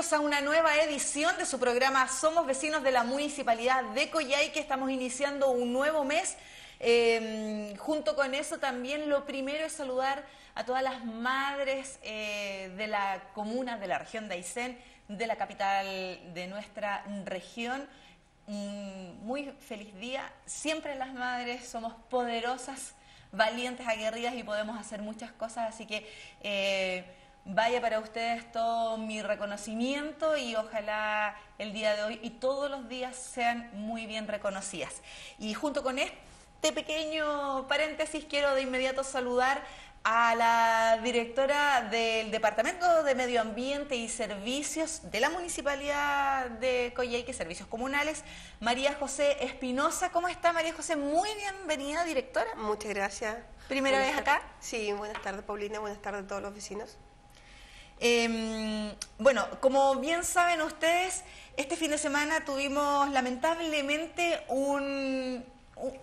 a una nueva edición de su programa Somos Vecinos de la Municipalidad de Coyhaique. Estamos iniciando un nuevo mes. Eh, junto con eso también lo primero es saludar a todas las madres eh, de la comuna de la región de Aysén, de la capital de nuestra región. muy feliz día. Siempre las madres somos poderosas, valientes, aguerridas y podemos hacer muchas cosas, así que... Eh, vaya para ustedes todo mi reconocimiento y ojalá el día de hoy y todos los días sean muy bien reconocidas. Y junto con este pequeño paréntesis quiero de inmediato saludar a la directora del Departamento de Medio Ambiente y Servicios de la Municipalidad de Coyhaique, Servicios Comunales, María José Espinosa. ¿Cómo está María José? Muy bienvenida, directora. Muchas gracias. ¿Primera vez acá? Sí, buenas tardes Paulina, buenas tardes a todos los vecinos. Em, bueno, como bien saben ustedes, este fin de semana tuvimos lamentablemente un,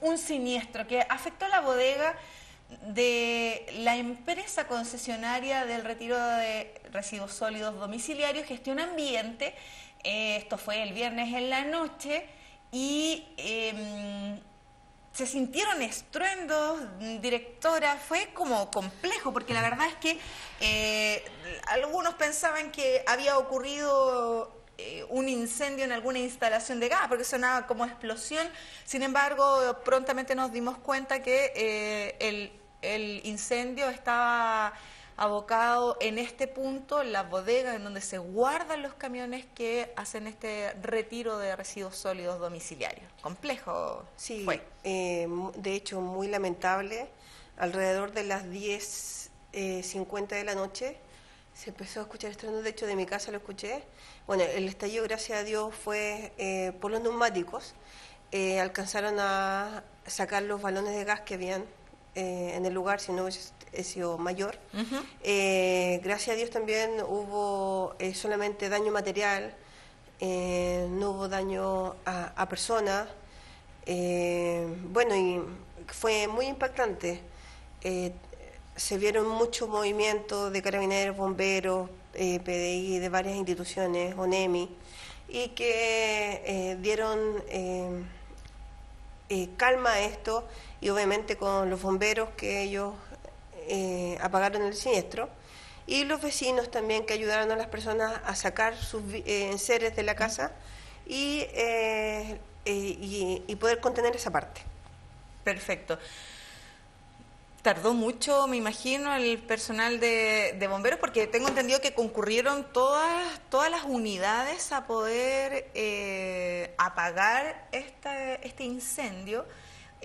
un siniestro que afectó la bodega de la empresa concesionaria del retiro de residuos sólidos domiciliarios, Gestión Ambiente. Eh, esto fue el viernes en la noche y em, se sintieron estruendos, directora, fue como complejo, porque la verdad es que eh, algunos pensaban que había ocurrido eh, un incendio en alguna instalación de gas, porque sonaba como explosión, sin embargo, prontamente nos dimos cuenta que eh, el, el incendio estaba abocado en este punto, la bodega en donde se guardan los camiones que hacen este retiro de residuos sólidos domiciliarios. Complejo. Sí, fue. Eh, de hecho muy lamentable. Alrededor de las 10.50 eh, de la noche se empezó a escuchar estruendo, de hecho de mi casa lo escuché. Bueno, el estallido, gracias a Dios, fue eh, por los neumáticos. alcanzaron a sacar los balones de gas que habían en el lugar, si no hubiese he sido mayor. Eh, gracias a Dios también hubo eh, solamente daño material, eh, no hubo daño a, personas. bueno, y fue muy impactante. se vieron muchos movimientos de carabineros, bomberos, PDI, de varias instituciones, ONEMI, y que dieron calma a esto y obviamente con los bomberos que ellos eh, apagaron el siniestro y los vecinos también que ayudaron a las personas a sacar sus eh, de la casa eh, y, y, poder contener esa parte. Perfecto. Tardó mucho, me imagino, el personal de, bomberos, porque tengo entendido que concurrieron todas, todas las unidades a poder apagar este incendio.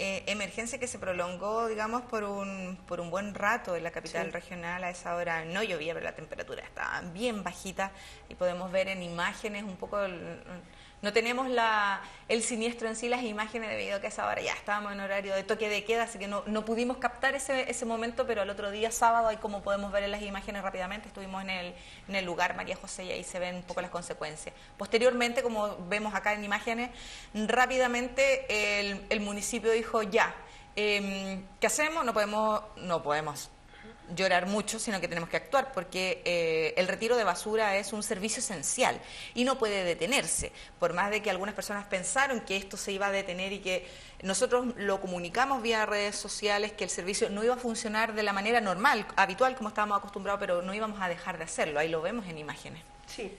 Eh, emergencia que se prolongó, digamos, por un, por un buen rato en la capital regional. A esa hora no llovía, pero la temperatura estaba bien bajita y podemos ver en imágenes un poco... no tenemos la, el siniestro en sí, las imágenes debido a que esa hora ya estábamos en horario de toque de queda, así que no, no pudimos captar ese, ese momento, pero al otro día, sábado, ahí como podemos ver en las imágenes rápidamente, estuvimos en el, en el lugar María José y ahí se ven un poco las consecuencias. Posteriormente, como vemos acá en imágenes, rápidamente el, el municipio dijo ya, eh, ¿qué hacemos? No podemos, no podemos llorar mucho, sino que tenemos que actuar, porque eh, el retiro de basura es un servicio esencial y no puede detenerse. Por más de que algunas personas pensaron que esto se iba a detener y que nosotros lo comunicamos vía redes sociales, que el servicio no iba a funcionar de la manera normal, habitual, como estábamos acostumbrados, pero no íbamos a dejar de hacerlo. Ahí lo vemos en imágenes. Sí.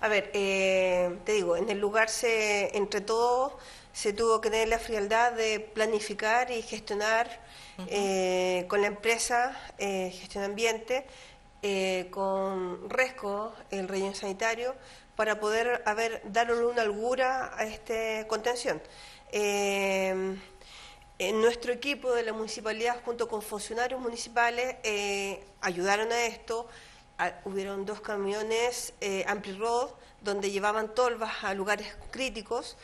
A ver, eh, te digo, en el lugar se, entre todos, se tuvo que tener la frialdad de planificar y gestionar eh, con la empresa eh, Gestión Ambiente, eh, con Resco, el relleno sanitario, para poder haber, darle una holgura a esta contención. en nuestro equipo de la municipalidad, junto con funcionarios municipales, ayudaron a esto. Ah, hubieron dos camiones Ampli Road donde llevaban tolvas a lugares críticos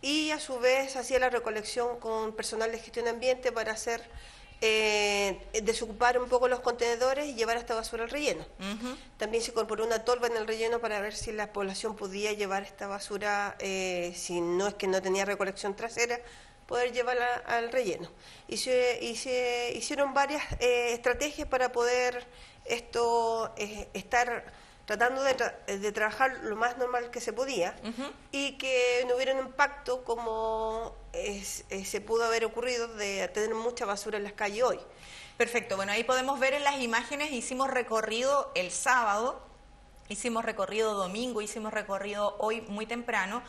y a su vez hacía la recolección con personal de gestión ambiente para hacer eh, desocupar un poco los contenedores y llevar esta basura al relleno. También se incorporó una tolva en el relleno para ver si la población podía llevar esta basura, eh, si no es que no tenía recolección trasera, poder llevarla al relleno. Y se, hicieron varias eh, estrategias para poder esto estar tratando de, trabajar lo más normal que se podía y que no hubiera un impacto como se pudo haber ocurrido de tener mucha basura en las calles hoy. Perfecto, bueno, ahí podemos ver en las imágenes, hicimos recorrido el sábado, hicimos recorrido domingo, hicimos recorrido hoy muy temprano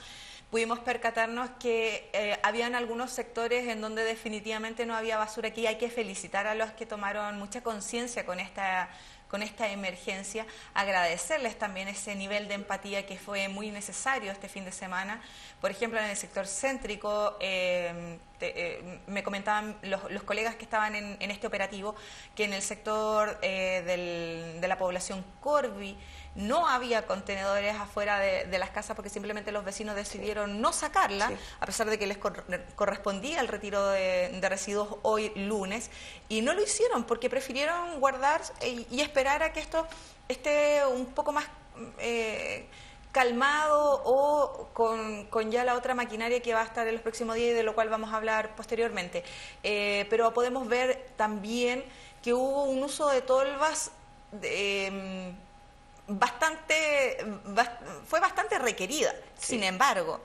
pudimos percatarnos que eh, habían algunos sectores en donde definitivamente no había basura aquí. Hay que felicitar a los que tomaron mucha conciencia con esta con esta emergencia, agradecerles también ese nivel de empatía que fue muy necesario este fin de semana. Por ejemplo, en el sector céntrico, eh, eh, me comentaban los, colegas que estaban en, este operativo que en el sector de la población Corby, no había contenedores afuera de, las casas porque simplemente los vecinos decidieron no sacarla, a pesar de que les correspondía el retiro de, residuos hoy lunes, y no lo hicieron porque prefirieron guardar y, esperar a que esto esté un poco más... Eh, calmado o con, ya la otra maquinaria que va a estar en los próximos días y de lo cual vamos a hablar posteriormente. Eh, pero podemos ver también que hubo un uso de tolvas de, em, bastante, fue bastante requerida. Sin embargo,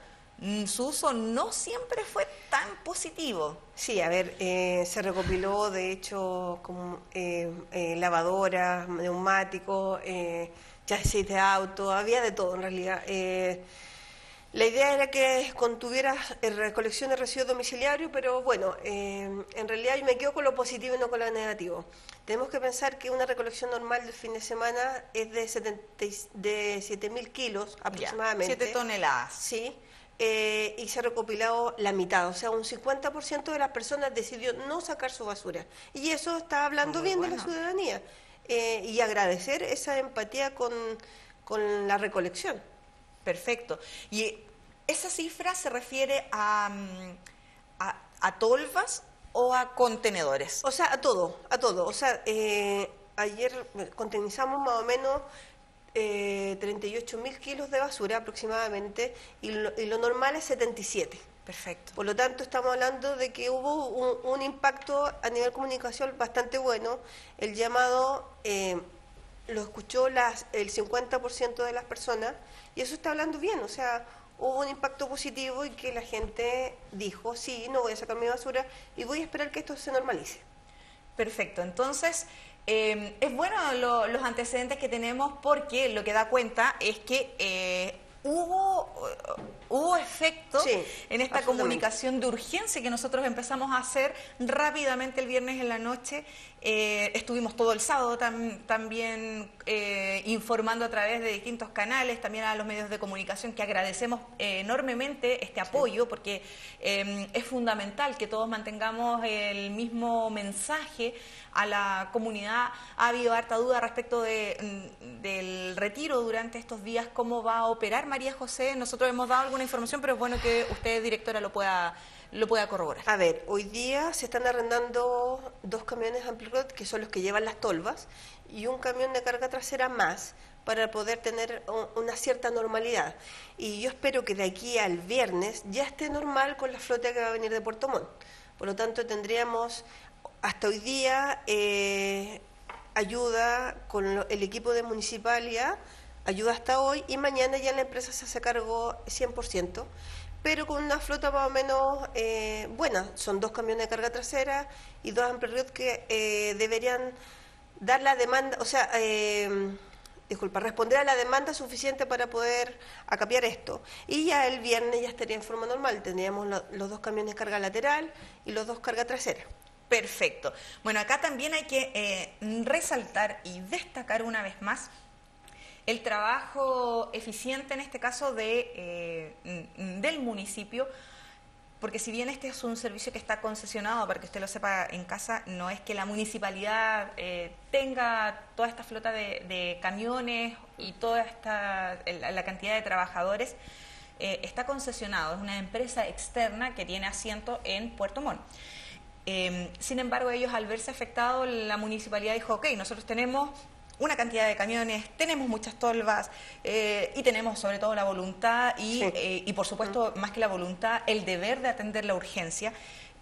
su uso no siempre fue tan positivo. Sí, a ver, eh, se recopiló de hecho como eh, eh, lavadoras, neumáticos, chasis de auto, había de todo en realidad. La idea era que contuviera recolección de residuos domiciliarios, pero bueno, en realidad yo me quedo con lo positivo y no con lo negativo. Tenemos que pensar que una recolección normal del fin de semana es de, 7.000 kilos aproximadamente. 7 toneladas. Sí. Eh, y se ha recopilado la mitad, o sea, un 50% de las personas decidió no sacar su basura. Y eso está hablando bien de la ciudadanía. Eh, y agradecer esa empatía con, la recolección. Perfecto. Y esa cifra se refiere a, mm, a, a tolvas o a contenedores? O sea, a todo, a todo. O sea, eh, ayer contenizamos más o menos eh, 38 mil kilos de basura aproximadamente y lo, normal es 77. Perfecto. Por lo tanto, estamos hablando de que hubo un, impacto a nivel comunicación bastante bueno. El llamado eh, lo escuchó las, el 50% de las personas y eso está hablando bien. O sea, hubo un impacto positivo y que la gente dijo, sí, no voy a sacar mi basura y voy a esperar que esto se normalice. Perfecto, entonces eh, es bueno los antecedentes que tenemos porque lo que da cuenta es que eh, hubo, hubo efecto en esta comunicación de urgencia que nosotros empezamos a hacer rápidamente el viernes en la noche. Eh, estuvimos todo el sábado también eh, informando a través de distintos canales, también a los medios de comunicación, que agradecemos enormemente este apoyo, porque es fundamental que todos mantengamos el mismo mensaje a la comunidad. Ha habido harta duda respecto mm, del retiro durante estos días, cómo va a operar María José. Nosotros hemos dado alguna información, pero es bueno que usted, directora, lo pueda lo pueda corroborar. A ver, hoy día se están arrendando dos camiones Amplirod, que son los que llevan las tolvas, y un camión de carga trasera más para poder tener una cierta normalidad. Y yo espero que de aquí al viernes ya esté normal con la flota que va a venir de Puerto Montt. Por lo tanto, tendríamos hasta hoy día eh, ayuda con el equipo de municipalidad, ayuda hasta hoy y mañana ya la empresa se hace cargo 100%, pero con una flota más o menos eh, buena. Son dos camiones de carga trasera y dos amplios que eh, deberían dar la demanda, o sea, disculpa, responder a la demanda suficiente para poder acapiar esto. Y ya el viernes ya estaría en forma normal, tendríamos los dos camiones de carga lateral y los dos carga trasera. Perfecto. Bueno, acá también hay que eh, resaltar y destacar una vez más el trabajo eficiente, en este caso, de, eh, del municipio, porque si bien este es un servicio que está concesionado, para que usted lo sepa en casa, no es que la municipalidad eh, tenga toda esta flota de, camiones y toda esta, la, cantidad de trabajadores, está concesionado, es una empresa externa que tiene asiento en Puerto Montt. Sin embargo, ellos al verse afectados, la municipalidad dijo, ok, nosotros tenemos una cantidad de camiones, tenemos muchas tolvas eh, y tenemos sobre todo la voluntad y, eh, por supuesto, más que la voluntad, el deber de atender la urgencia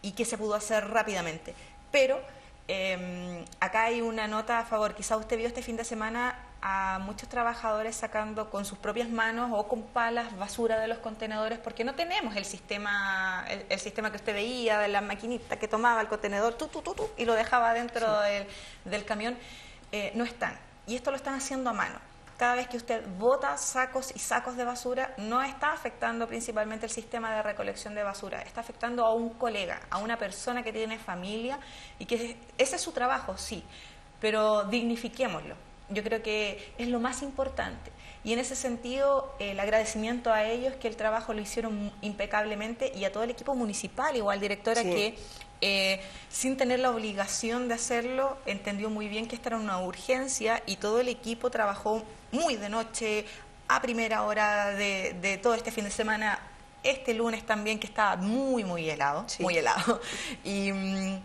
y que se pudo hacer rápidamente. Pero em, acá hay una nota a favor, quizá usted vio este fin de semana a muchos trabajadores sacando con sus propias manos o con palas basura de los contenedores porque no tenemos el sistema el, sistema que usted veía de la maquinita que tomaba el contenedor tu, tu, tu, y lo dejaba dentro del, camión. Eh, no están. Y esto lo están haciendo a mano cada vez que usted bota sacos y sacos de basura, no está afectando principalmente el sistema de recolección de basura, está afectando a un colega, a una persona que tiene familia y que ese es su trabajo, sí, pero dignifiquémoslo. Yo creo que es lo más importante. Y en ese sentido, el agradecimiento a ellos que el trabajo lo hicieron impecablemente y a todo el equipo municipal, igual directora, que eh, sin tener la obligación de hacerlo, entendió muy bien que esta era una urgencia y todo el equipo trabajó muy de noche, a primera hora de, todo este fin de semana, este lunes también que estaba muy, muy helado, muy helado. Y, mm,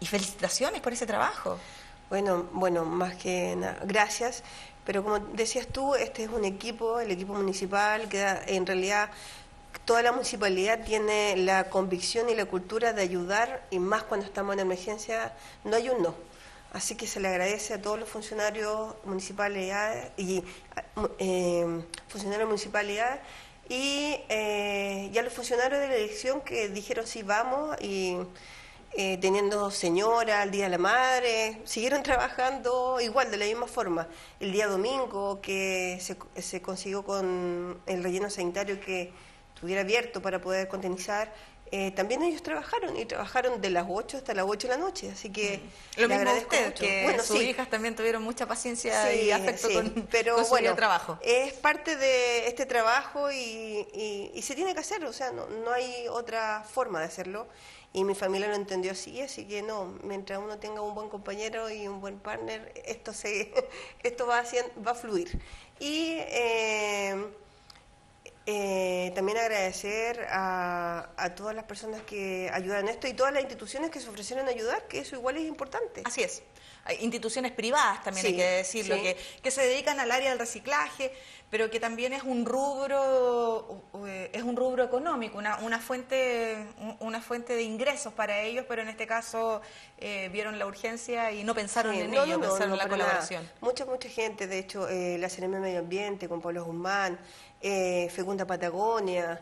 y, felicitaciones por ese trabajo. Bueno, bueno, más que nada, gracias. Pero como decías tú, este es un equipo, el equipo municipal, que en realidad toda la municipalidad tiene la convicción y la cultura de ayudar, y más cuando estamos en emergencia, no hay un no. Así que se le agradece a todos los funcionarios municipales y eh, funcionarios municipalidad y, eh, a los funcionarios de la elección que dijeron sí vamos y eh, teniendo señora el día de la madre siguieron trabajando igual de la misma forma el día domingo que se, se consiguió con el relleno sanitario que estuviera abierto para poder contenizar, eh, también ellos trabajaron y trabajaron de las 8 hasta las 8 de la noche, así que mm. lo mismo usted, que bueno, sus hijas también tuvieron mucha paciencia y afecto con, pero, su trabajo. Es parte de este trabajo y, y, se tiene que hacer, o sea, no, no hay otra forma de hacerlo y mi familia lo entendió así, así que no, mientras uno tenga un buen compañero y un buen partner, esto se esto va, a, va a fluir. Y eh, eh, también agradecer a, todas las personas que ayudan en esto y todas las instituciones que se ofrecieron a ayudar, que eso igual es importante. Así es. Hay instituciones privadas también hay que decirlo, que, que se dedican al área del reciclaje, pero que también es un rubro eh, es un rubro económico, una, una fuente una fuente de ingresos para ellos, pero en este caso eh, vieron la urgencia y no pensaron en ello, pensaron en la colaboración. Mucha mucha gente, de hecho, la CNM Medio Ambiente con Pablo Guzmán, eh, Fecunda Patagonia.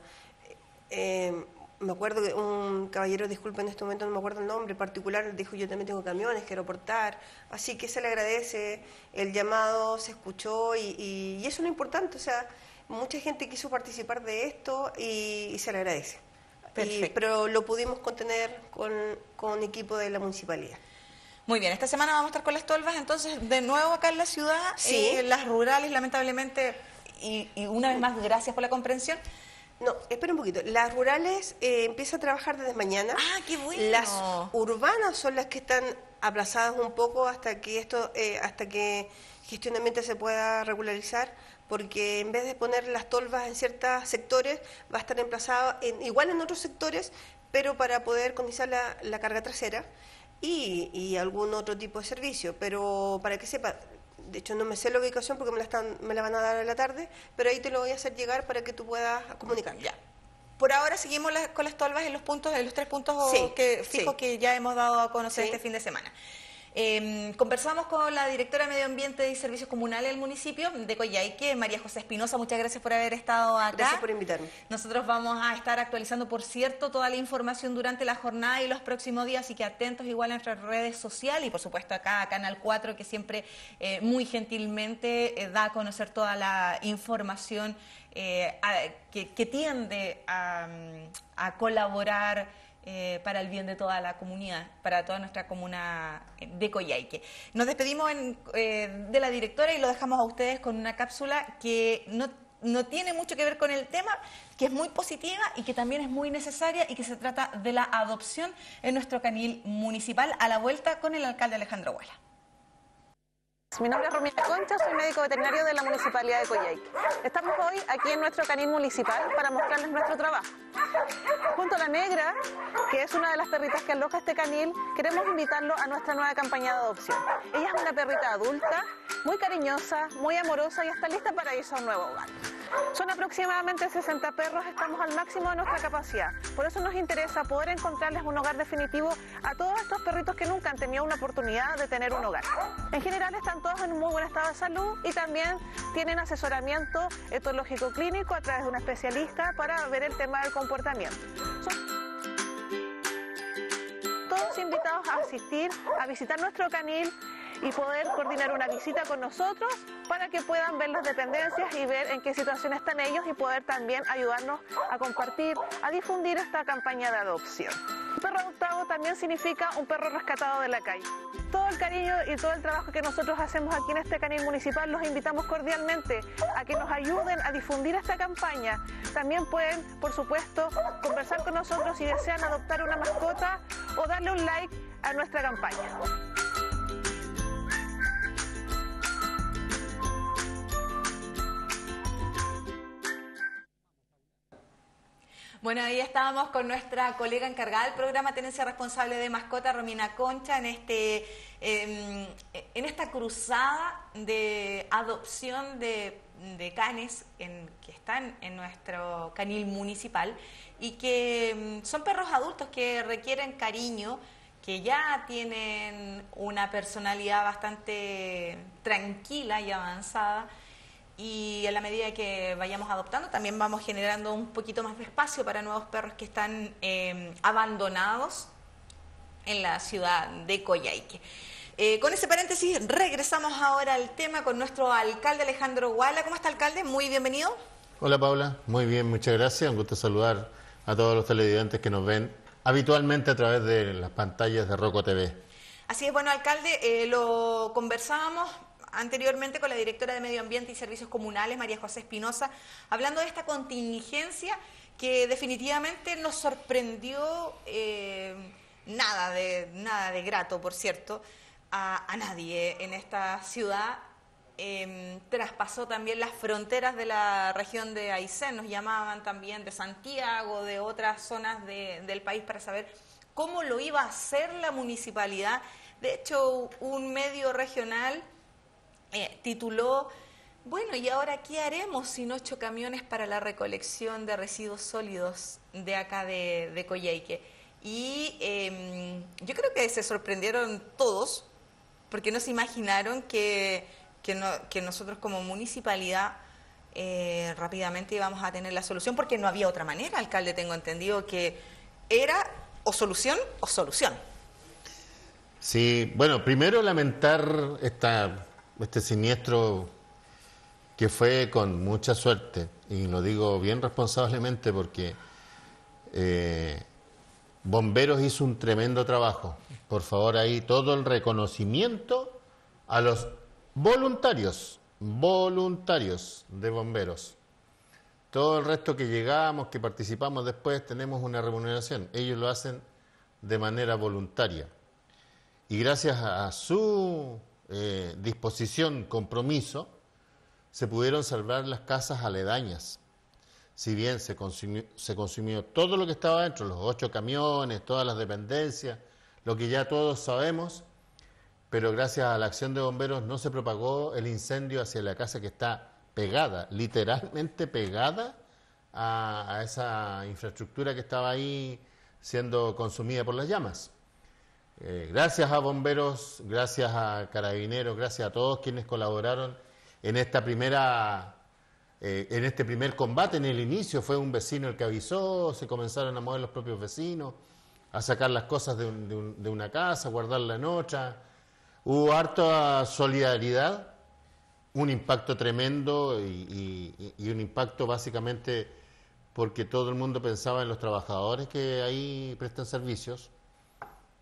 Eh, me acuerdo que un caballero, disculpe en este momento no me acuerdo el nombre particular, dijo yo también tengo camiones, quiero aportar. Así que se le agradece, el llamado se escuchó y, eso es lo importante. O sea, mucha gente quiso participar de esto y, se le agradece. pero lo pudimos contener con, con equipo de la municipalidad. Muy bien, esta semana vamos a estar con las tolvas, entonces de nuevo acá en la ciudad, sí. Eh, las rurales lamentablemente y, una vez más, gracias por la comprensión. No, espera un poquito. Las rurales eh, empiezan a trabajar desde mañana. Ah, qué bueno. Las urbanas son las que están aplazadas un poco hasta que esto, eh, hasta que gestionalmente se pueda regularizar, porque en vez de poner las tolvas en ciertos sectores, va a estar emplazado en, igual en otros sectores, pero para poder la, la carga trasera y, y algún otro tipo de servicio. Pero para que sepa, de hecho no me sé la ubicación porque me la, están, me la van a dar en la tarde, pero ahí te lo voy a hacer llegar para que tú puedas comunicar. Ya. Por ahora seguimos con las tolvas en los puntos, en los tres puntos que, fijos que ya hemos dado a conocer este fin de semana. Em, conversamos con la directora de Medio Ambiente y Servicios Comunales del municipio de Coyhaique, María José Espinosa. Muchas gracias por haber estado acá. Gracias por invitarme. Nosotros vamos a estar actualizando, por cierto, toda la información durante la jornada y los próximos días, así que atentos igual a nuestras redes sociales y, por supuesto, acá a Canal 4, que siempre eh, muy gentilmente eh, da a conocer toda la información eh, que, tiende a, a colaborar eh, para el bien de toda la comunidad, para toda nuestra comuna de Coyhaique. Nos despedimos eh, de la directora y lo dejamos a ustedes con una cápsula que no, no tiene mucho que ver con el tema, que es muy positiva y que también es muy necesaria y que se trata de la adopción en nuestro canil municipal a la vuelta con el alcalde Alejandro Huela. Mi nombre es Romina Concha, soy médico veterinario de la Municipalidad de Coyhaique. Estamos hoy aquí en nuestro canil municipal para mostrarles nuestro trabajo. Junto a la negra, que es una de las perritas que aloja este canil, queremos invitarlo a nuestra nueva campaña de adopción. Ella es una perrita adulta, muy cariñosa, muy amorosa y está lista para irse a un nuevo hogar. Son aproximadamente 60 perros, estamos al máximo de nuestra capacidad. Por eso nos interesa poder encontrarles un hogar definitivo a todos estos perritos que nunca han tenido una oportunidad de tener un hogar. En general están todos en un muy buen estado de salud y también tienen asesoramiento etológico clínico a través de un especialista para ver el tema del comportamiento. todos invitados a asistir, a visitar nuestro canil y poder coordinar una visita con nosotros para que puedan ver las dependencias y ver en qué situación están ellos y poder también ayudarnos a compartir, a difundir esta campaña de adopción. Un perro adoptado también significa un perro rescatado de la calle. Todo el cariño y todo el trabajo que nosotros hacemos aquí en este canil municipal los invitamos cordialmente a que nos ayuden a difundir esta campaña. También pueden, por supuesto, conversar con nosotros si desean adoptar una mascota o darle un like a nuestra campaña. Bueno, ahí estábamos con nuestra colega encargada del programa Tenencia Responsable de Mascota, Romina Concha, en, este, em, en esta cruzada de adopción de, canes que están en nuestro canil municipal y que em, son perros adultos que requieren cariño, que ya tienen una personalidad bastante tranquila y avanzada y en la medida que vayamos adoptando también vamos generando un poquito más de espacio para nuevos perros que están em, abandonados en la ciudad de Coyhaique. Eh, con ese paréntesis regresamos ahora al tema con nuestro alcalde Alejandro Guala. ¿Cómo está alcalde? Muy bienvenido. Hola Paula, muy bien, muchas gracias. Un gusto saludar a todos los televidentes que nos ven habitualmente a través de las pantallas de Roco TV. Así es, bueno, alcalde, eh, lo conversábamos anteriormente con la directora de Medio Ambiente y Servicios Comunales, María José Espinosa, hablando de esta contingencia que definitivamente nos sorprendió eh, nada, de, nada de grato, por cierto, a, nadie en esta ciudad. Em, traspasó también las fronteras de la región de Aysén, nos llamaban también de Santiago, de otras zonas del país para saber cómo lo iba a hacer la municipalidad. De hecho, un medio regional tituló, bueno, ¿y ahora qué haremos sin ocho camiones para la recolección de residuos sólidos de acá de, de Coyhaique? Y em, yo creo que se sorprendieron todos, porque no se imaginaron que, que, nosotros como municipalidad eh, rápidamente íbamos a tener la solución, porque no había otra manera, alcalde, tengo entendido que era o solución o solución. Sí, bueno, primero lamentar esta este siniestro que fue con mucha suerte, y lo digo bien responsablemente porque eh, Bomberos hizo un tremendo trabajo. Por favor, ahí todo el reconocimiento a los voluntarios, voluntarios de bomberos. Todo el resto que llegamos, que participamos después, tenemos una remuneración. Ellos lo hacen de manera voluntaria. Y gracias a su eh, disposición, compromiso, se pudieron salvar las casas aledañas. Si bien se consumió, se consumió todo lo que estaba dentro, los ocho camiones, todas las dependencias, lo que ya todos sabemos, pero gracias a la acción de bomberos no se propagó el incendio hacia la casa que está pegada, literalmente pegada a esa infraestructura que estaba ahí siendo consumida por las llamas. Eh, gracias a bomberos, gracias a carabineros, gracias a todos quienes colaboraron en esta primera, eh, en este primer combate. En el inicio fue un vecino el que avisó, se comenzaron a mover los propios vecinos, a sacar las cosas de, una casa, a guardarla en otra. Hubo harta solidaridad, un impacto tremendo y un impacto básicamente porque todo el mundo pensaba en los trabajadores que ahí prestan servicios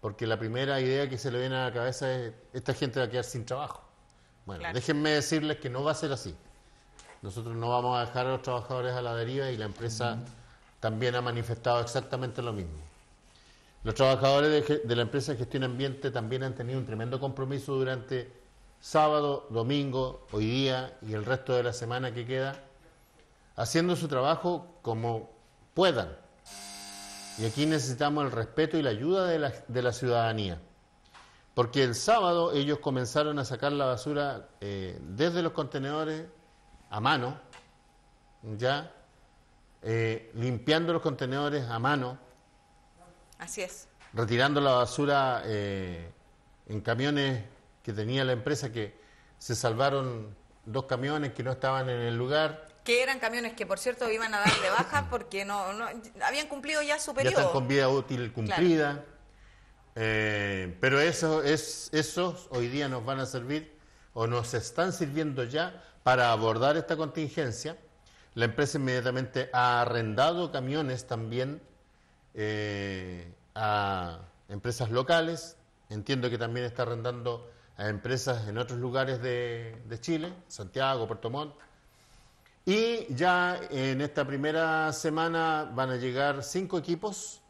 porque la primera idea que se le viene a la cabeza es, esta gente va a quedar sin trabajo. Bueno, déjenme decirles que no va a ser así. Nosotros no vamos a dejar a los trabajadores a la deriva y la empresa también ha manifestado exactamente lo mismo. Los trabajadores de, de, la empresa de gestión ambiente también han tenido un tremendo compromiso durante sábado, domingo, hoy día y el resto de la semana que queda, haciendo su trabajo como puedan y aquí necesitamos el respeto y la ayuda de la, de la ciudadanía. Porque el sábado ellos comenzaron a sacar la basura eh, desde los contenedores a mano ya eh, limpiando los contenedores a mano, Así es. retirando la basura eh, en camiones que tenía la empresa, que se salvaron dos camiones que no estaban en el lugar. Que eran camiones que, por cierto, iban a dar de baja porque no, no habían cumplido ya su Ya periodo. están con vida útil cumplida. Eh, pero eso es, esos hoy día nos van a servir o nos están sirviendo ya para abordar esta contingencia. La empresa inmediatamente ha arrendado camiones también eh, a empresas locales. Entiendo que también está arrendando a empresas en otros lugares de, de Chile, Santiago, Puerto Montt. Y ya en esta primera semana van a llegar cinco equipos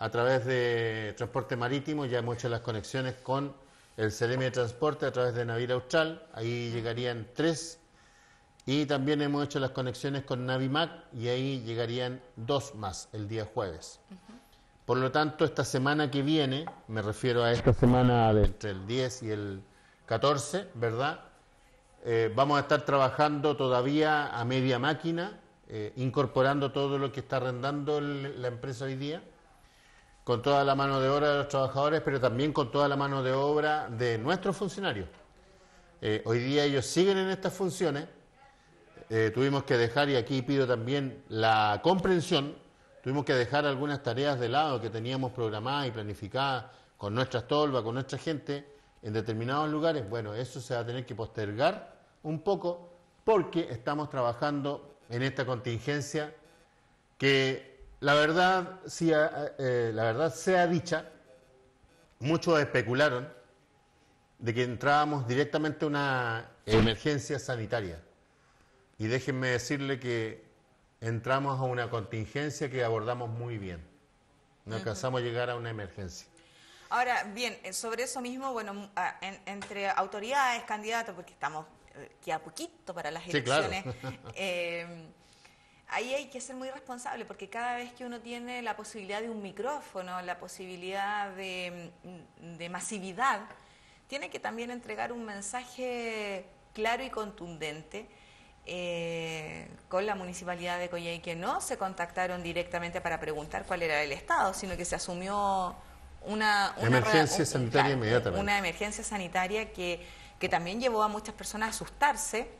a través de transporte marítimo. Ya hemos hecho las conexiones con el Ceremi de Transporte a través de Naviera Austral. Ahí llegarían tres. Y también hemos hecho las conexiones con Navimac y ahí llegarían dos más el día jueves. Por lo tanto, esta semana que viene, me refiero a esta semana de entre el 10 y el 14, ¿verdad? Eh, vamos a estar trabajando todavía a media máquina, eh, incorporando todo lo que está arrendando la empresa hoy día, con toda la mano de obra de los trabajadores, pero también con toda la mano de obra de nuestros funcionarios. Eh, hoy día ellos siguen en estas funciones. Tuvimos que dejar, y aquí pido también la comprensión, tuvimos que dejar algunas tareas de lado que teníamos programadas y planificadas con nuestras tolvas, con nuestra gente, en determinados lugares. Bueno, eso se va a tener que postergar un poco porque estamos trabajando en esta contingencia que la verdad, sí, eh, eh, la verdad sea dicha, muchos especularon de que entrábamos directamente a una emergencia sanitaria. Y déjenme decirle que entramos a una contingencia que abordamos muy bien. No alcanzamos a llegar a una emergencia. Ahora, bien, eh, sobre eso mismo, bueno, m- a- en- entre autoridades, candidatos, porque estamos que a poquito para las Sí, claro. elecciones, eh, ahí hay que ser muy responsable, porque cada vez que uno tiene la posibilidad de un micrófono, la posibilidad de, mm, de masividad, tiene que también entregar un mensaje claro y contundente. eh, con la municipalidad de Coyhai que no se contactaron directamente para preguntar cuál era el estado, sino que se asumió una, una Emergencia sanitaria inmediatamente. Una emergencia sanitaria que, que también llevó a muchas personas a asustarse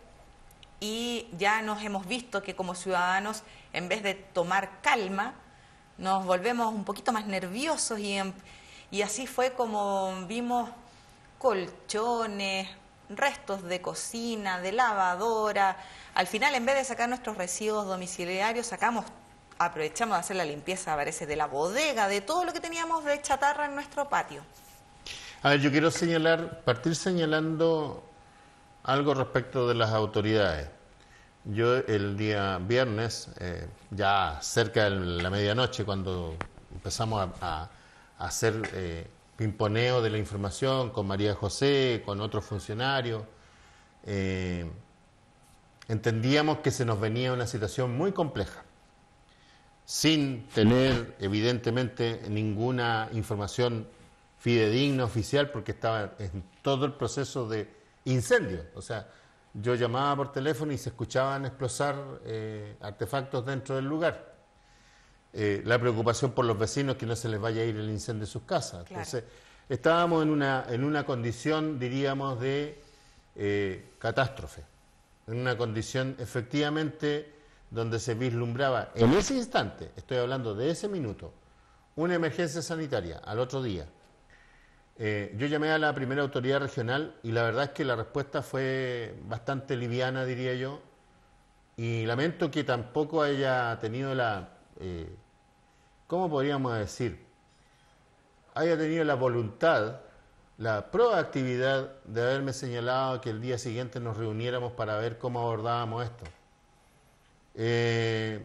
y ya nos hemos visto que como ciudadanos, en vez de tomar calma, nos volvemos un poquito más nerviosos y, em- y así fue como vimos colchones, restos de cocina, de lavadora. Al final, en vez de sacar nuestros residuos domiciliarios, sacamos, aprovechamos de hacer la limpieza, parece, de la bodega, de todo lo que teníamos de chatarra en nuestro patio. A ver, yo quiero señalar, partir señalando algo respecto de las autoridades. Yo el día viernes, eh, ya cerca de la medianoche, cuando empezamos a, hacer eh, pimponeo de la información con María José, con otros funcionarios, eh, entendíamos que se nos venía una situación muy compleja sin tener evidentemente ninguna información fidedigna oficial porque estaba en todo el proceso de incendio. O sea, yo llamaba por teléfono y se escuchaban explosar eh, artefactos dentro del lugar. Eh, la preocupación por los vecinos que no se les vaya a ir el incendio de sus casas. Claro. Entonces, estábamos en una, en una condición, diríamos, de eh, catástrofe. En una condición efectivamente donde se vislumbraba en ese instante, estoy hablando de ese minuto, una emergencia sanitaria al otro día. Eh, yo llamé a la primera autoridad regional y la verdad es que la respuesta fue bastante liviana, diría yo, y lamento que tampoco haya tenido la, eh, ¿cómo podríamos decir? Haya tenido la voluntad, la proactividad de haberme señalado que el día siguiente nos reuniéramos para ver cómo abordábamos esto. Eh,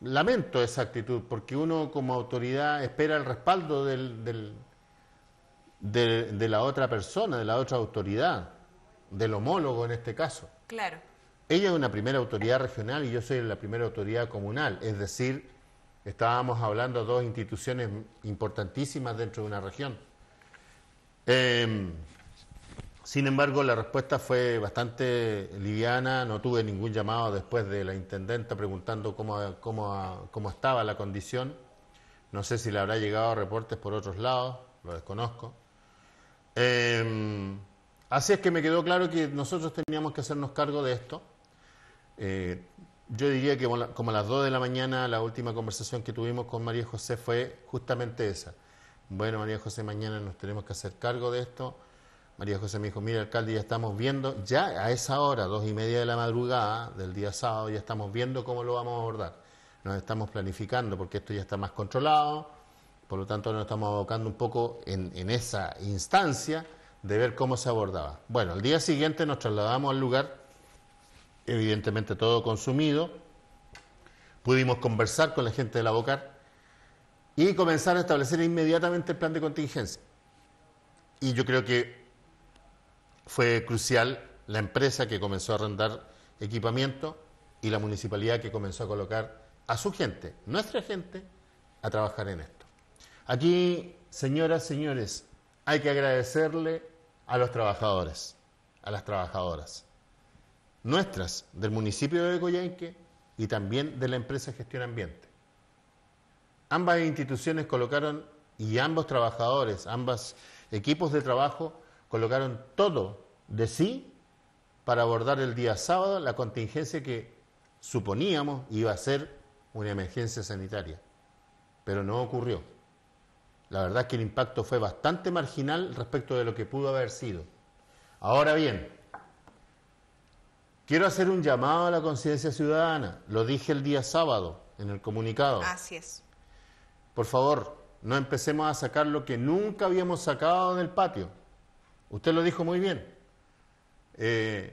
lamento esa actitud, porque uno como autoridad espera el respaldo del, del- de, de la otra persona, de la otra autoridad, del homólogo en este caso. Claro. Ella es una primera autoridad regional y yo soy la primera autoridad comunal, es decir, estábamos hablando de dos instituciones importantísimas dentro de una región. Eh, Sin embargo, la respuesta fue bastante liviana, no tuve ningún llamado después de la intendenta preguntando cómo, cómo, cómo estaba la condición. No sé si le habrá llegado reportes por otros lados, lo desconozco. Em, así es que me quedó claro que nosotros teníamos que hacernos cargo de esto. Eh, yo diría que como a las 2 de la mañana la última conversación que tuvimos con María José fue justamente esa. Bueno, María José, mañana nos tenemos que hacer cargo de esto. María José me dijo, mira, alcalde, ya estamos viendo, ya a esa hora, dos y media de la madrugada del día sábado, ya estamos viendo cómo lo vamos a abordar. Nos estamos planificando porque esto ya está más controlado, por lo tanto nos estamos abocando un poco en, esa instancia de ver cómo se abordaba. Bueno, al día siguiente nos trasladamos al lugar, evidentemente todo consumido, pudimos conversar con la gente de la Bocar y comenzar a establecer inmediatamente el plan de contingencia. Y yo creo que fue crucial la empresa que comenzó a arrendar equipamiento y la municipalidad que comenzó a colocar a su gente, nuestra gente, a trabajar en esto. Aquí, señoras, señores, hay que agradecerle a los trabajadores, a las trabajadoras, nuestras, del municipio de Coyenque y también de la empresa Gestión Ambiente. Ambas instituciones colocaron, y ambos trabajadores, ambos equipos de trabajo, colocaron todo de sí para abordar el día sábado la contingencia que suponíamos iba a ser una emergencia sanitaria. Pero no ocurrió. La verdad es que el impacto fue bastante marginal respecto de lo que pudo haber sido. Ahora bien, quiero hacer un llamado a la conciencia ciudadana. Lo dije el día sábado en el comunicado. Así es. Por favor, no empecemos a sacar lo que nunca habíamos sacado del patio Usted lo dijo muy bien. Eh,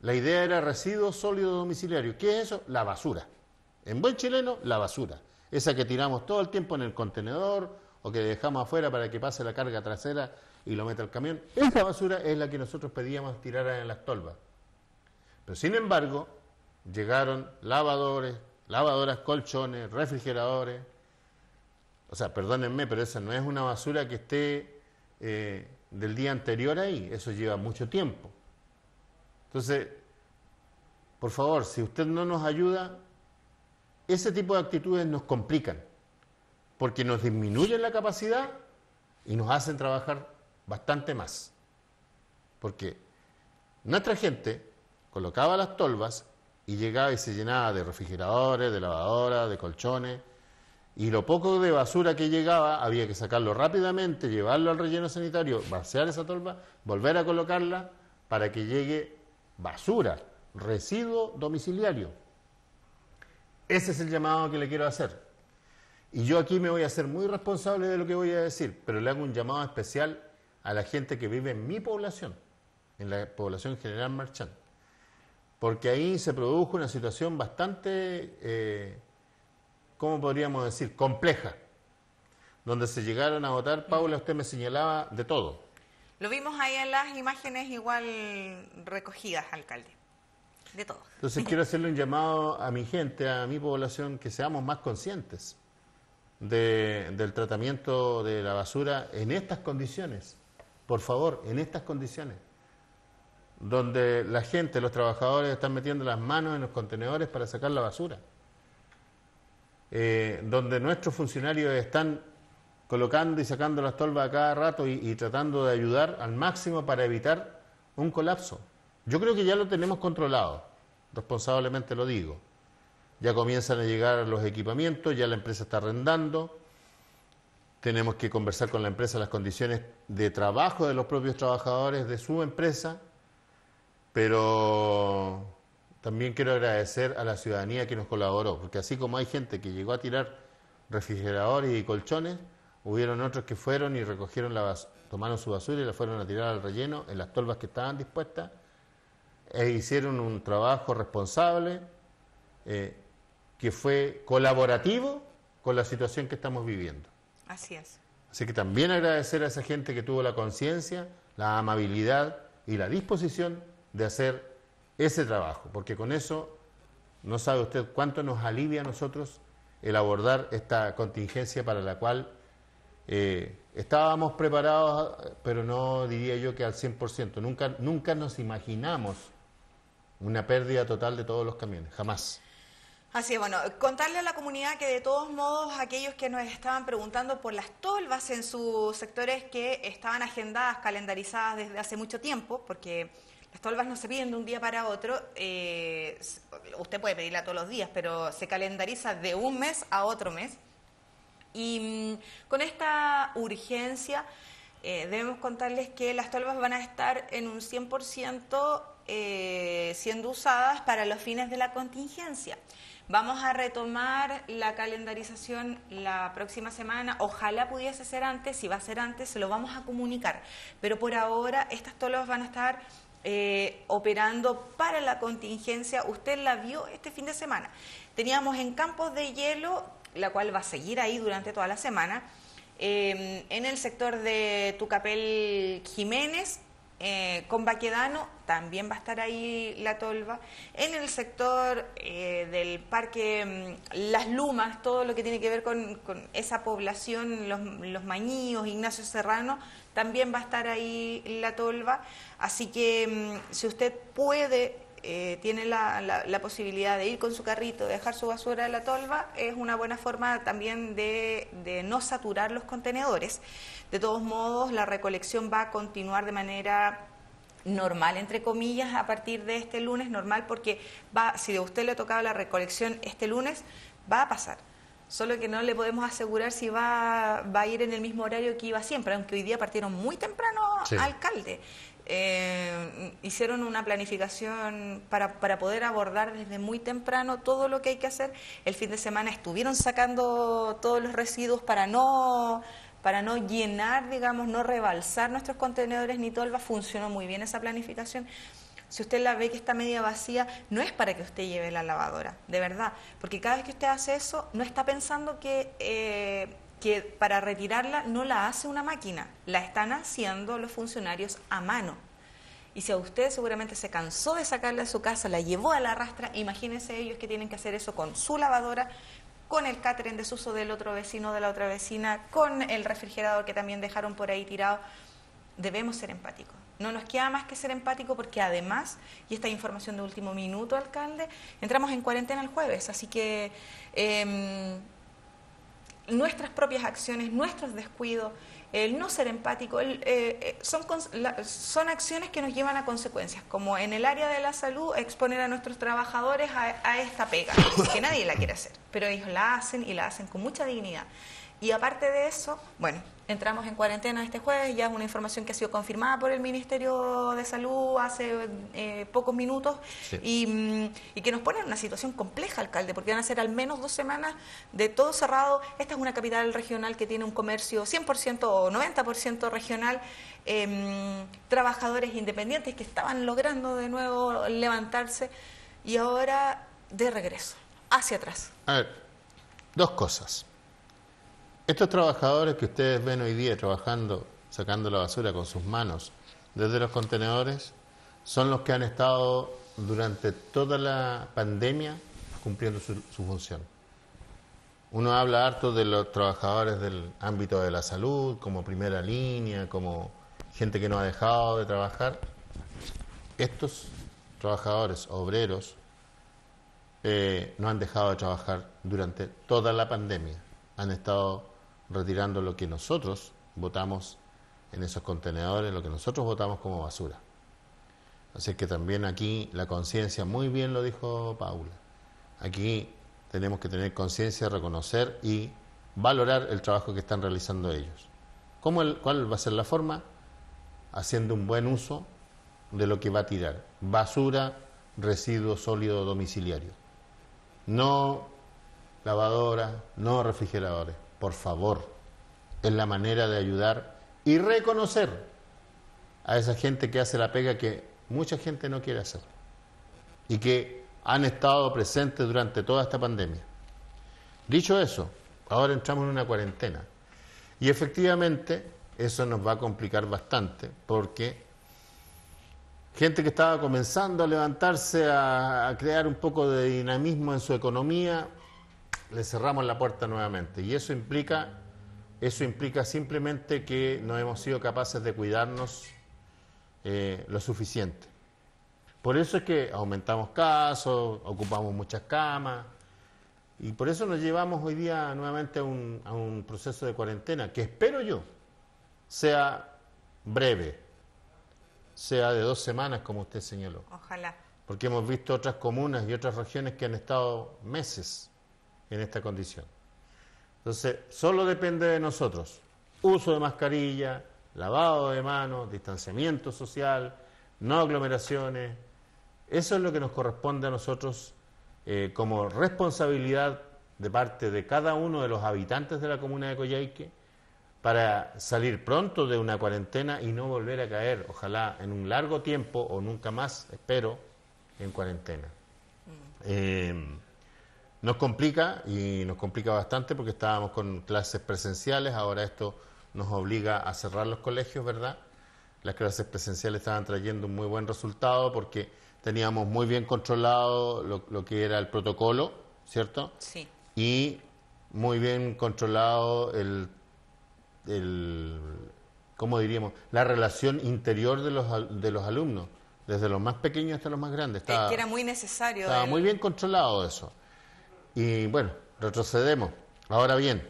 la idea era residuo sólido domiciliario. ¿Qué es eso? La basura. En buen chileno, la basura. Esa que tiramos todo el tiempo en el contenedor o que dejamos afuera para que pase la carga trasera y lo meta al camión. Esa basura es la que nosotros pedíamos tirar en las tolvas. Pero sin embargo, llegaron lavadores, lavadoras, colchones, refrigeradores. O sea, perdónenme, pero esa no es una basura que esté eh, del día anterior ahí, eso lleva mucho tiempo. Entonces, por favor, si usted no nos ayuda, ese tipo de actitudes nos complican, porque nos disminuyen la capacidad y nos hacen trabajar bastante más. Porque nuestra gente colocaba las tolvas y llegaba y se llenaba de refrigeradores, de lavadoras, de colchones, y lo poco de basura que llegaba había que sacarlo rápidamente, llevarlo al relleno sanitario, vaciar esa tolva, volver a colocarla para que llegue basura, residuo domiciliario. Ese es el llamado que le quiero hacer. Y yo aquí me voy a hacer muy responsable de lo que voy a decir, pero le hago un llamado especial a la gente que vive en mi población, en la población general marchán. Porque ahí se produjo una situación bastante eh, ¿cómo podríamos decir? Compleja, donde se llegaron a votar, Paula, usted me señalaba de todo. Lo vimos ahí en las imágenes igual recogidas, alcalde. De. Entonces quiero hacerle un llamado a mi gente, a mi población, que seamos más conscientes del tratamiento de la basura en estas condiciones. Por favor, en estas condiciones. Donde la gente, los trabajadores están metiendo las manos en los contenedores para sacar la basura. Eh, donde nuestros funcionarios están colocando y sacando las tolvas a cada rato y, tratando de ayudar al máximo para evitar un colapso. Yo creo que ya lo tenemos controlado, responsablemente lo digo. Ya comienzan a llegar los equipamientos, ya la empresa está arrendando, tenemos que conversar con la empresa las condiciones de trabajo de los propios trabajadores de su empresa, pero también quiero agradecer a la ciudadanía que nos colaboró, porque así como hay gente que llegó a tirar refrigeradores y colchones, hubieron otros que fueron y recogieron la tomaron su basura y la fueron a tirar al relleno en las tolvas que estaban dispuestas e hicieron un trabajo responsable eh, que fue colaborativo con la situación que estamos viviendo. Así es. Así que también agradecer a esa gente que tuvo la conciencia, la amabilidad y la disposición de hacer ese trabajo, porque con eso no sabe usted cuánto nos alivia a nosotros el abordar esta contingencia para la cual Eh, estábamos preparados, pero no diría yo que al 100%. Nunca, nunca nos imaginamos una pérdida total de todos los camiones, jamás. Así es, bueno, contarle a la comunidad que de todos modos aquellos que nos estaban preguntando por las tolvas en sus sectores que estaban agendadas, calendarizadas desde hace mucho tiempo, porque las tolvas no se piden de un día para otro, eh, usted puede pedirla todos los días, pero se calendariza de un mes a otro mes. Y mm, con esta urgencia eh, debemos contarles que las tolvas van a estar en un 100% eh, siendo usadas para los fines de la contingencia. Vamos a retomar la calendarización la próxima semana. Ojalá pudiese ser antes. Si va a ser antes, se lo vamos a comunicar. Pero por ahora, estas tolvas van a estar eh, operando para la contingencia. Usted la vio este fin de semana. Teníamos en campos de hielo, la cual va a seguir ahí durante toda la semana. Eh, en el sector de Tucapel Jiménez, eh, con Baquedano también va a estar ahí la tolva. En el sector eh, del parque mm, Las Lumas, todo lo que tiene que ver con, esa población, los, los, Mañíos, Ignacio Serrano, también va a estar ahí la tolva. Así que mm, si usted puede, eh, tiene la, la, posibilidad de ir con su carrito, de dejar su basura en la tolva, es una buena forma también de, de no saturar los contenedores. De todos modos, la recolección va a continuar de manera normal, entre comillas, a partir de este lunes, normal porque va, si de usted le ha tocado la recolección este lunes, va a pasar. Solo que no le podemos asegurar si va, va a ir en el mismo horario que iba siempre, aunque hoy día partieron muy temprano alcalde. Eh, hicieron una planificación para, para poder abordar desde muy temprano todo lo que hay que hacer. El fin de semana estuvieron sacando todos los residuos para no para no llenar, digamos, no rebalsar nuestros contenedores ni tolva, funcionó muy bien esa planificación. Si usted la ve que está media vacía, no es para que usted lleve la lavadora, de verdad, porque cada vez que usted hace eso, no está pensando que, eh, que para retirarla no la hace una máquina, la están haciendo los funcionarios a mano. Y si a usted seguramente se cansó de sacarla de su casa, la llevó a la rastra, imagínense ellos que tienen que hacer eso con su lavadora, con el catering en desuso del otro vecino, de la otra vecina, con el refrigerador que también dejaron por ahí tirado. Debemos ser empáticos. No nos queda más que ser empáticos porque además, y esta información de último minuto, alcalde, entramos en cuarentena el jueves, así que em, nuestras propias acciones, nuestros descuidos, el no ser empático, eh, eh, son, son acciones que nos llevan a consecuencias, como en el área de la salud, exponer a nuestros trabajadores a, a esta pega, que nadie la quiere hacer, pero ellos la hacen y la hacen con mucha dignidad. Y aparte de eso, bueno, entramos en cuarentena este jueves, ya es una información que ha sido confirmada por el Ministerio de Salud hace eh, pocos minutos mm, y, que nos pone en una situación compleja, alcalde, porque van a ser al menos dos semanas de todo cerrado. Esta es una capital regional que tiene un comercio 100% o 90% regional, em, trabajadores independientes que estaban logrando de nuevo levantarse y ahora de regreso, hacia atrás. A ver, dos cosas. Estos trabajadores que ustedes ven hoy día trabajando, sacando la basura con sus manos desde los contenedores, son los que han estado durante toda la pandemia cumpliendo su, función. Uno habla harto de los trabajadores del ámbito de la salud, como primera línea, como gente que no ha dejado de trabajar. Estos trabajadores, obreros, eh, no han dejado de trabajar durante toda la pandemia. Han estado retirando lo que nosotros votamos en esos contenedores, lo que nosotros votamos como basura. Así que también aquí la conciencia, muy bien lo dijo Paula, aquí tenemos que tener conciencia, reconocer y valorar el trabajo que están realizando ellos. ¿Cómo ¿Cuál va a ser la forma? Haciendo un buen uso de lo que va a tirar. Basura, residuo sólido domiciliario. No lavadora, no refrigeradores por favor, es la manera de ayudar y reconocer a esa gente que hace la pega que mucha gente no quiere hacer y que han estado presentes durante toda esta pandemia. Dicho eso, ahora entramos en una cuarentena y efectivamente eso nos va a complicar bastante porque gente que estaba comenzando a levantarse, a, crear un poco de dinamismo en su economía, le cerramos la puerta nuevamente. Y eso implica eso implica simplemente que no hemos sido capaces de cuidarnos eh, lo suficiente. Por eso es que aumentamos casos, ocupamos muchas camas, y por eso nos llevamos hoy día nuevamente a un, a un proceso de cuarentena, que espero yo sea breve, sea de dos semanas, como usted señaló. Ojalá. Porque hemos visto otras comunas y otras regiones que han estado meses en esta condición. Entonces, solo depende de nosotros. Uso de mascarilla, lavado de manos, distanciamiento social, no aglomeraciones. Eso es lo que nos corresponde a nosotros eh, como responsabilidad de parte de cada uno de los habitantes de la comuna de Coyhaique para salir pronto de una cuarentena y no volver a caer, ojalá en un largo tiempo o nunca más, espero, en cuarentena. Eh, nos complica y nos complica bastante porque estábamos con clases presenciales, ahora esto nos obliga a cerrar los colegios, ¿verdad? Las clases presenciales estaban trayendo un muy buen resultado porque teníamos muy bien controlado lo, lo que era el protocolo, ¿cierto? Sí. Y muy bien controlado el el, ¿cómo diríamos? La relación interior de los, de los alumnos, desde los más pequeños hasta los más grandes. Estaba, que era muy necesario. Estaba muy bien controlado eso. Y bueno, retrocedemos. Ahora bien,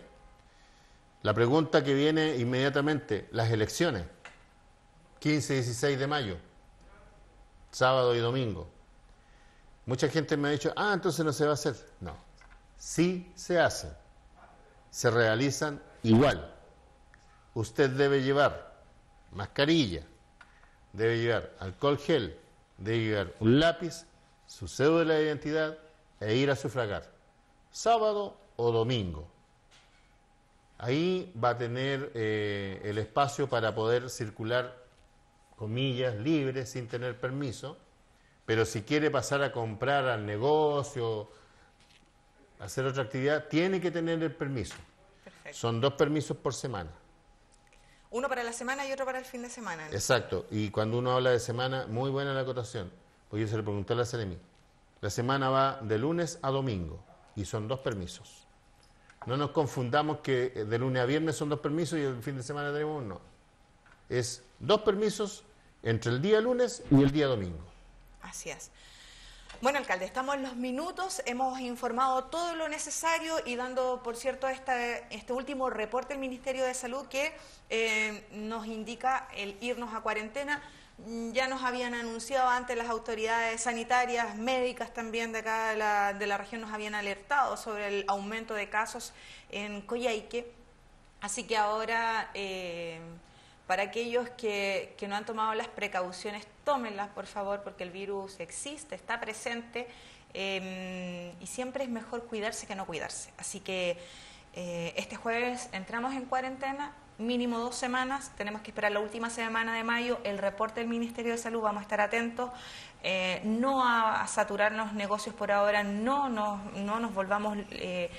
la pregunta que viene inmediatamente, las elecciones, 15 y 16 de mayo, sábado y domingo. Mucha gente me ha dicho, ah, entonces no se va a hacer. No, sí se hacen, se realizan igual usted debe llevar mascarilla, debe llevar alcohol gel, debe llevar un lápiz, su cédula de identidad e ir a sufragar, sábado o domingo. Ahí va a tener eh, el espacio para poder circular, comillas, libre, sin tener permiso, pero si quiere pasar a comprar al negocio, hacer otra actividad, tiene que tener el permiso. Son dos permisos por semana. Uno para la semana y otro para el fin de semana. Exacto. Y cuando uno habla de semana, muy buena la acotación. Porque yo se le pregunté a la Ceremi. La semana va de lunes a domingo y son dos permisos. No nos confundamos que de lunes a viernes son dos permisos y el fin de semana tenemos uno. Es dos permisos entre el día lunes y el día domingo. Así es. Bueno, alcalde, estamos en los minutos, hemos informado todo lo necesario y dando, por cierto, este, este último reporte del Ministerio de Salud que eh, nos indica el irnos a cuarentena. Ya nos habían anunciado antes las autoridades sanitarias, médicas también de acá de la, de la región, nos habían alertado sobre el aumento de casos en Coyhaique. Así que ahora... Eh, para aquellos que, no han tomado las precauciones, tómenlas, por favor, porque el virus existe, está presente em, y siempre es mejor cuidarse que no cuidarse. Así que eh, este jueves entramos en cuarentena, mínimo dos semanas, tenemos que esperar la última semana de mayo, el reporte del Ministerio de Salud, vamos a estar atentos, eh, no a, saturarnos negocios por ahora, no, no, no nos volvamos... Eh,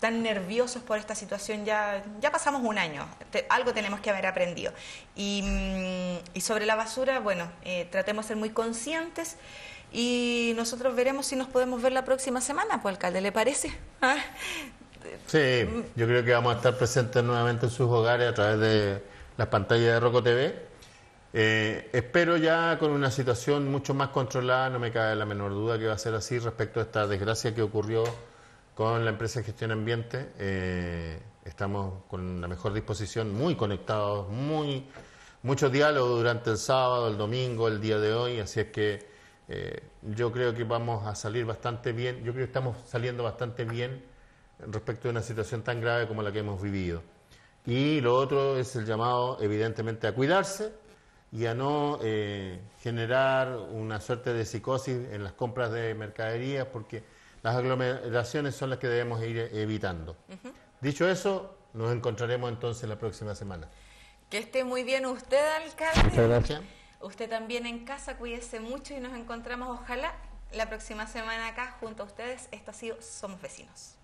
tan nerviosos por esta situación, ya, ya pasamos un año, algo tenemos que haber aprendido. Y, mm, sobre la basura, bueno, eh, tratemos de ser muy conscientes y nosotros veremos si nos podemos ver la próxima semana, pues alcalde, ¿le parece? ¿Ah? Sí, yo creo que vamos a estar presentes nuevamente en sus hogares a través de las pantallas de Roco TV. Eh, espero ya con una situación mucho más controlada, no me cabe la menor duda que va a ser así respecto a esta desgracia que ocurrió con la empresa de gestión ambiente eh, estamos con la mejor disposición, muy conectados, muy mucho diálogo durante el sábado, el domingo, el día de hoy, así es que eh, yo creo que vamos a salir bastante bien, yo creo que estamos saliendo bastante bien respecto de una situación tan grave como la que hemos vivido. Y lo otro es el llamado, evidentemente, a cuidarse y a no eh, generar una suerte de psicosis en las compras de mercaderías, porque las aglomeraciones son las que debemos ir evitando. Dicho eso, nos encontraremos entonces la próxima semana. Que esté muy bien usted, alcalde. Muchas gracias. Usted también en casa, cuídese mucho y nos encontramos, ojalá, la próxima semana acá junto a ustedes. Esto ha sido Somos Vecinos.